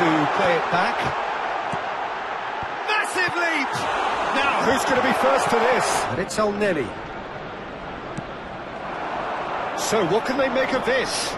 to play it back. Massive lead! Now, who's going to be first to this? And it's Elneny. So, what can they make of this?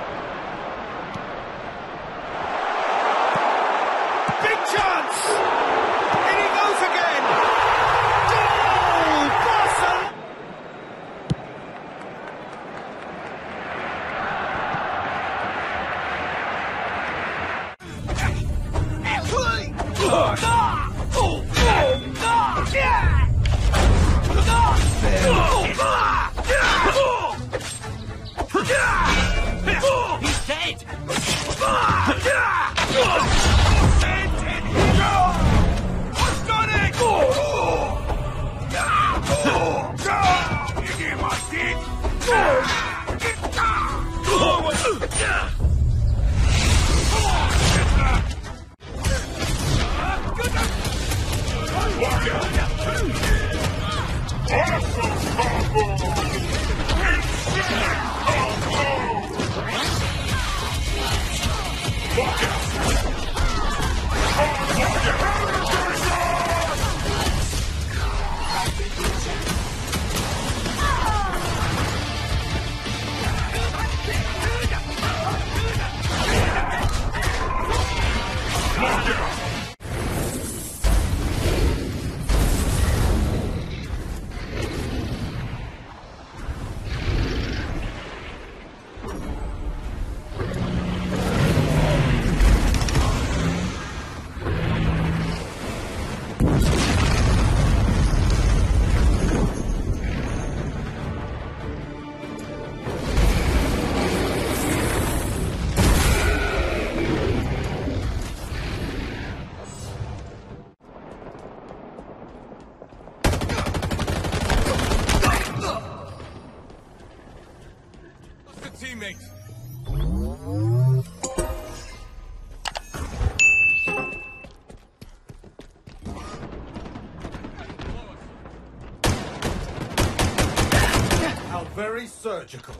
What's the teammate? How very surgical.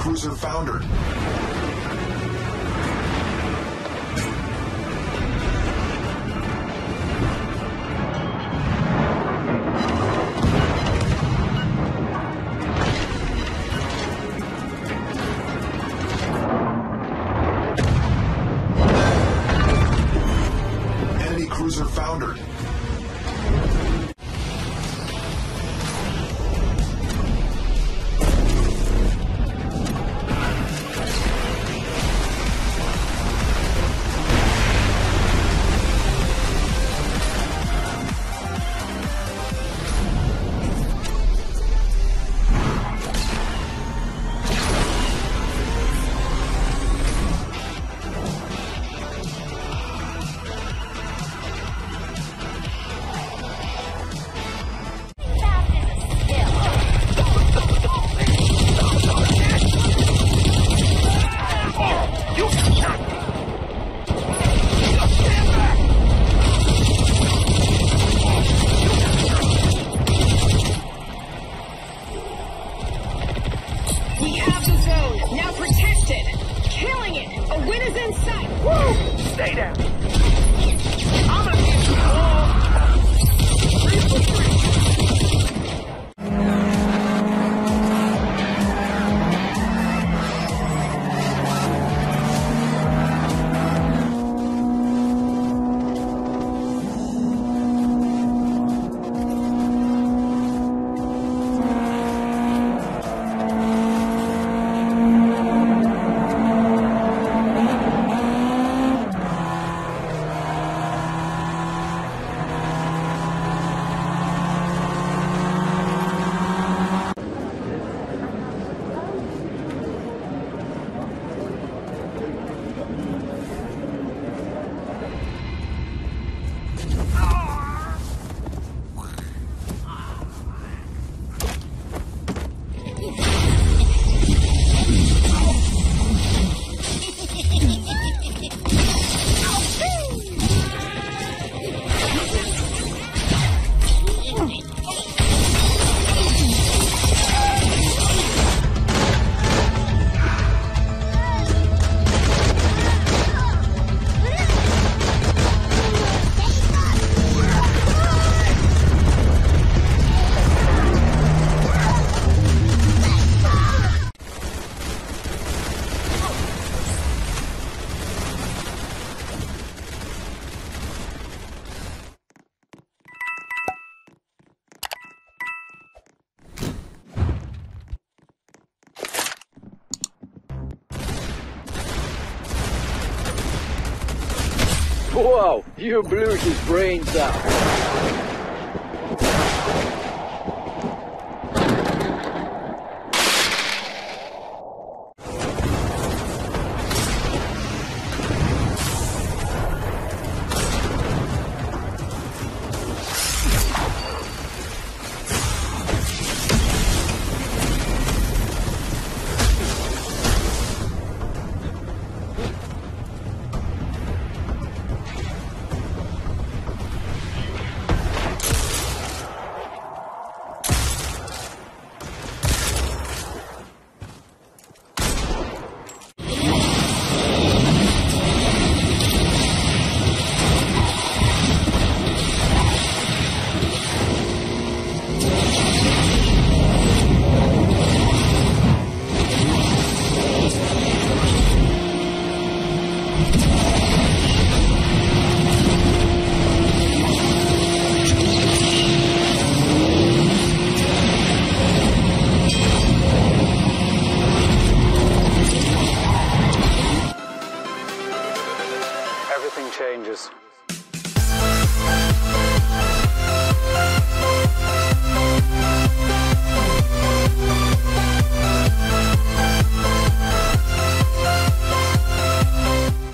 cruiser foundered. Enemy cruiser foundered. Woo! Stay down. I'm gonna give you all. Three for three. Whoa, you blew his brains out.